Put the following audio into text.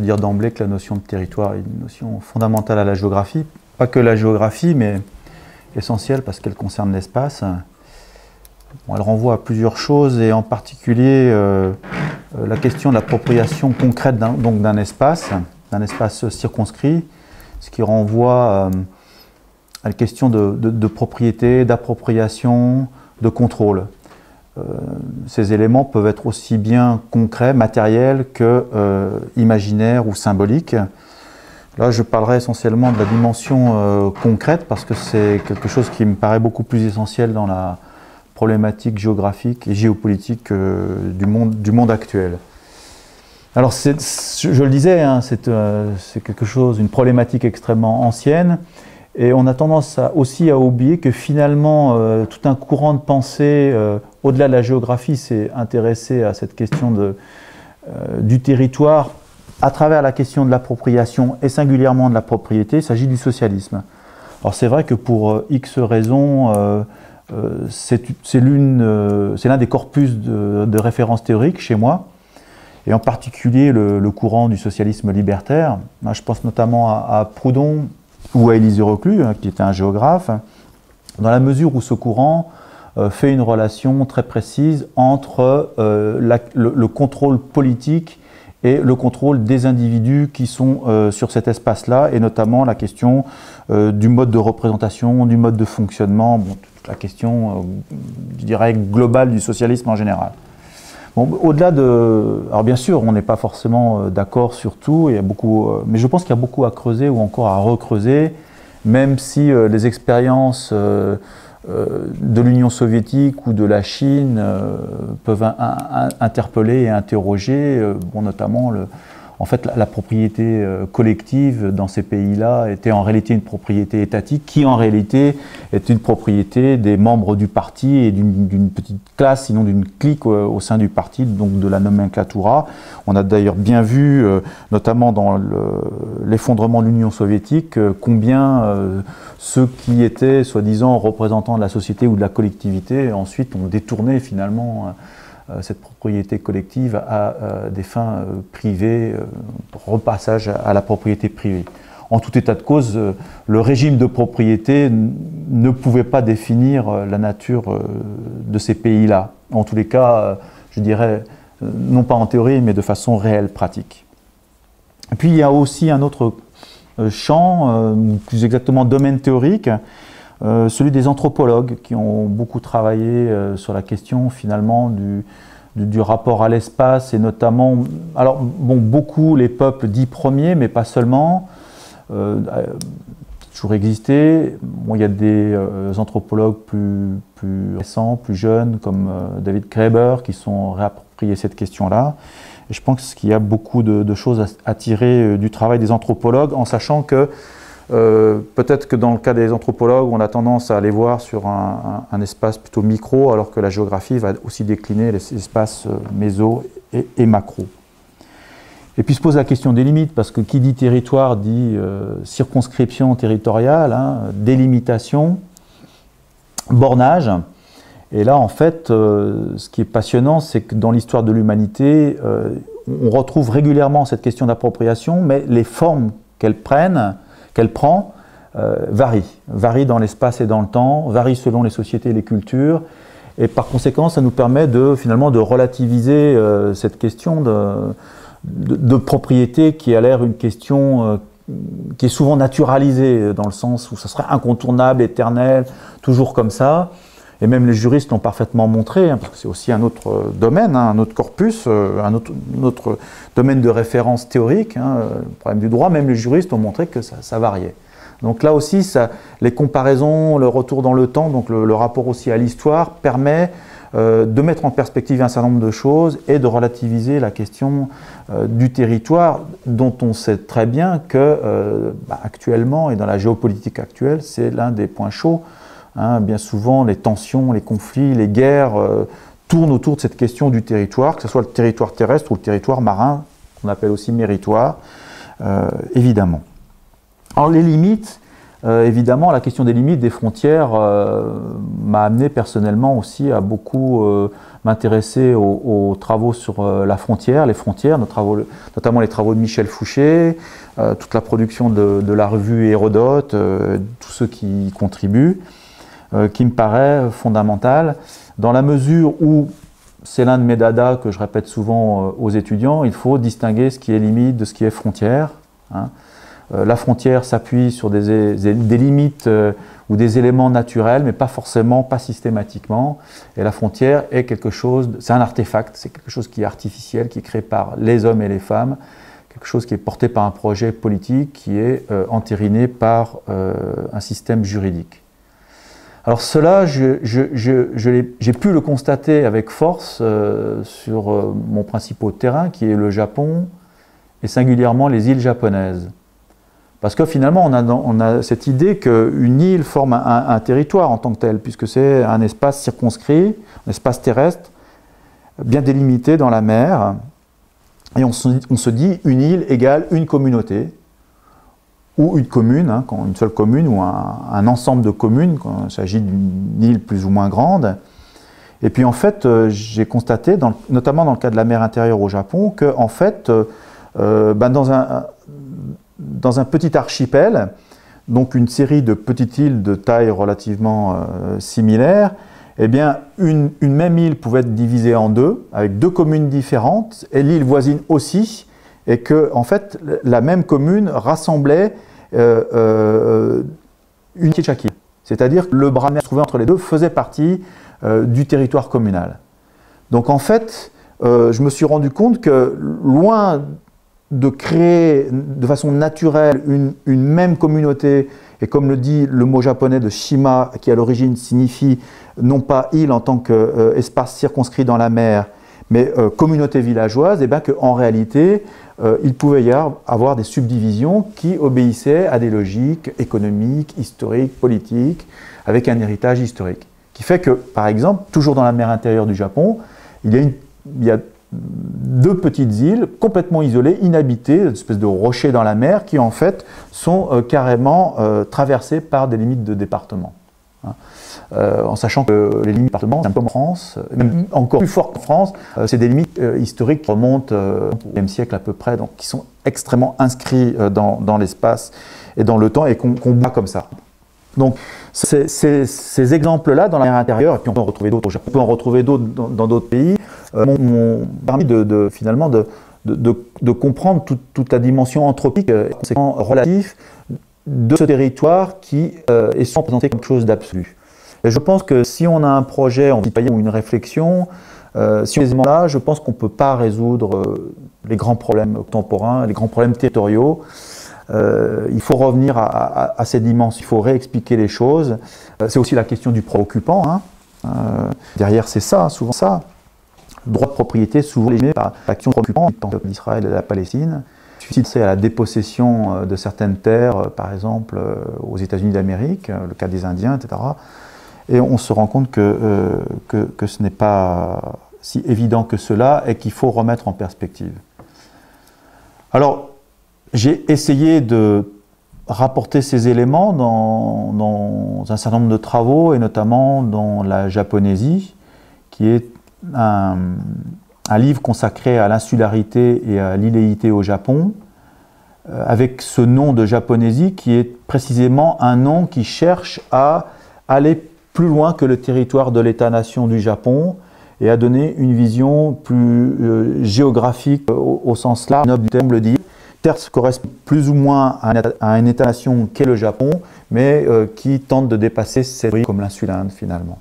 dire d'emblée que la notion de territoire est une notion fondamentale à la géographie. Pas que la géographie, mais essentielle parce qu'elle concerne l'espace. elle renvoie à plusieurs choses et en particulier euh, euh, la question de l'appropriation concrète d'un espace, d'un espace circonscrit, ce qui renvoie à la question de propriété, d'appropriation, de contrôle. Euh, ces éléments peuvent être aussi bien concrets, matériels que euh, imaginaires ou symboliques. Là, je parlerai essentiellement de la dimension euh, concrète parce que c'est quelque chose qui me paraît beaucoup plus essentiel dans la problématique géographique et géopolitique du, monde, du monde actuel. Alors, je le disais, hein, c'est quelque chose, une problématique extrêmement ancienne et on a tendance aussi à oublier que finalement, euh, tout un courant de pensée, euh, au-delà de la géographie, s'est intéressé à cette question euh, du territoire à travers la question de l'appropriation et singulièrement de la propriété. Il s'agit du socialisme. Alors c'est vrai que pour X raisons, c'est l'un des corpus de, référence théorique chez moi et en particulier le, courant du socialisme libertaire. je pense notamment à Proudhon, ou à Élisée Reclus, hein, qui était un géographe, dans la mesure où ce courant euh, fait une relation très précise entre euh, le, contrôle politique et le contrôle des individus qui sont euh, sur cet espace-là, et notamment la question du mode de représentation, du mode de fonctionnement, toute la question, je dirais, globale du socialisme en général. Au-delà de... Alors bien sûr, on n'est pas forcément euh, d'accord sur tout, il y a beaucoup, euh, mais je pense qu'il y a beaucoup à creuser ou encore à recreuser, même si euh, les expériences de l'Union soviétique ou de la Chine peuvent interpeller et interroger, bon, notamment le, en fait, la, propriété euh, collective dans ces pays-là était en réalité une propriété étatique qui, en réalité, est une propriété des membres du parti et d'une petite classe, sinon d'une clique au, sein du parti, donc de la nomenclatura. On a d'ailleurs bien vu, euh, notamment dans l'effondrement de l'Union soviétique, euh, combien ceux qui étaient, soi-disant, représentants de la société ou de la collectivité, ensuite ont détourné finalement euh, cette propriété collective à euh, des fins euh, privées, repassage à la propriété privée. En tout état de cause, le régime de propriété ne pouvait pas définir la nature de ces pays-là. En tous les cas, je dirais, non pas en théorie, mais de façon réelle, pratique. Puis il y a aussi un autre champ, plus exactement domaine théorique, euh, celui des anthropologues qui ont beaucoup travaillé euh, sur la question finalement du, rapport à l'espace et notamment, alors bon, beaucoup les peuples dits premiers, mais pas seulement, euh, toujours existé. Bon, il y a des euh, anthropologues plus, récents, plus jeunes, comme David Graeber, qui sont réappropriés cette question-là. Je pense qu'il y a beaucoup de, choses à tirer du travail des anthropologues, en sachant que euh, peut-être que dans le cas des anthropologues, on a tendance à aller voir sur un, espace plutôt micro, alors que la géographie va aussi décliner les espaces euh, méso et, macro. Et puis se pose la question des limites, parce que qui dit territoire dit euh, circonscription territoriale, hein, délimitation, bornage. Et là, en fait, ce qui est passionnant, c'est que dans l'histoire de l'humanité, on retrouve régulièrement cette question d'appropriation, mais les formes qu'elles prennent qu'elle prend euh, varie, varie dans l'espace et dans le temps, varie selon les sociétés et les cultures, et par conséquent, ça nous permet de finalement de relativiser euh, cette question de, propriété qui a l'air une question euh, qui est souvent naturalisée dans le sens où ça serait incontournable, éternel, toujours comme ça. Et même les juristes l'ont parfaitement montré, hein, parce que c'est aussi un autre domaine, hein, un autre corpus, un autre, domaine de référence théorique, hein, le problème du droit, même les juristes ont montré que ça, variait. Donc là aussi, les comparaisons, le retour dans le temps, donc le, rapport aussi à l'histoire, permet euh, de mettre en perspective un certain nombre de choses et de relativiser la question euh, du territoire, dont on sait très bien que euh, bah, actuellement et dans la géopolitique actuelle, c'est l'un des points chauds. Hein. bien souvent, les tensions, les conflits, les guerres tourne autour de cette question du territoire, que ce soit le territoire terrestre ou le territoire marin, qu'on appelle aussi méritoire, euh, évidemment. Alors les limites, euh, évidemment, la question des limites, des frontières, euh, m'a amené personnellement aussi à beaucoup euh, m'intéresser aux, travaux sur la frontière, les frontières, notamment les travaux de Michel Fouché, toute la production de, la revue Hérodote, tous ceux qui y contribuent, qui me paraît fondamental, dans la mesure où c'est l'un de mes dadas que je répète souvent aux étudiants, il faut distinguer ce qui est limite de ce qui est frontière. Hein. Euh, la frontière s'appuie sur des, limites euh, ou des éléments naturels, mais pas forcément, pas systématiquement. Et la frontière est quelque chose, c'est un artefact, c'est quelque chose qui est artificiel, qui est créé par les hommes et les femmes, quelque chose qui est porté par un projet politique, qui est euh, entériné par un système juridique. Alors cela, j'ai pu le constater avec force sur mon principal terrain, qui est le Japon, et singulièrement les îles japonaises. Parce que finalement, on a, cette idée qu'une île forme un, territoire en tant que tel, puisque c'est un espace circonscrit, un espace terrestre, bien délimité dans la mer. Et on se, dit une île égale une communauté, ou une commune, hein, une seule commune, ou un, ensemble de communes, quand il s'agit d'une île plus ou moins grande. Et puis en fait, euh, j'ai constaté, notamment dans le cas de la mer intérieure au Japon, que en fait, euh, euh, ben dans un, dans un petit archipel, donc une série de petites îles de taille relativement similaire, eh bien, une, même île pouvait être divisée en deux, avec deux communes différentes, et l'île voisine aussi, et que, en fait, la même commune rassemblait euh, euh, une île. C'est-à-dire que le bras mer trouvé entre les deux faisait partie du territoire communal. Donc, en fait, je me suis rendu compte que, loin de créer de façon naturelle une, même communauté, et comme le dit le mot japonais de shima, qui à l'origine signifie non pas île en tant qu'espace circonscrit dans la mer, mais euh, communauté villageoise, et bien qu'en réalité, euh, il pouvait y avoir des subdivisions qui obéissaient à des logiques économiques, historiques, politiques, avec un héritage historique. Qui fait que, par exemple, toujours dans la mer intérieure du Japon, il y a, deux petites îles complètement isolées, inhabitées, une espèce de rochers dans la mer qui en fait sont euh, carrément traversées par des limites de département. Hein. Euh, en sachant que les limites de département, c'est un peu en France, même encore plus fort qu'en France, c'est des limites historiques qui remontent au Xe siècle à peu près, donc qui sont extrêmement inscrits dans, l'espace et dans le temps et qu'on voit comme ça. Donc ces, exemples-là dans la mer intérieure, et puis on peut en retrouver d'autres on peut en retrouver d'autres dans d'autres pays, euh, m'ont permis de, finalement de, comprendre toute, la dimension anthropique et relatif de ce territoire qui euh, est souvent présenté comme quelque chose d'absolu. Je pense que si on a un projet en citoyen ou une réflexion, euh, si on est là, je pense qu'on ne peut pas résoudre les grands problèmes contemporains, les grands problèmes territoriaux. il faut revenir à, ces dimensions, il faut réexpliquer les choses. c'est aussi la question du préoccupant. Hein. derrière, c'est ça, souvent ça droit de propriété souvent légitimé par l'action préoccupante d'Israël et de la Palestine, suite à la dépossession euh, de certaines terres, euh, par exemple euh, aux États-Unis d'Amérique, le cas des Indiens, etc. Et on se rend compte que, que, ce n'est pas si évident que cela et qu'il faut remettre en perspective. Alors, j'ai essayé de rapporter ces éléments dans, dans, un certain nombre de travaux, et notamment dans la Japonésie, qui est un, livre consacré à l'insularité et à l'illéité au Japon, euh, avec ce nom de Japonésie qui est précisément un nom qui cherche à aller plus loin que le territoire de l'État-nation du Japon et à donner une vision plus euh, géographique au, sens large du terme le dit. Terre correspond plus ou moins à un, État-nation qu'est le Japon, mais euh, qui tente de dépasser cette comme l'insulinde finalement.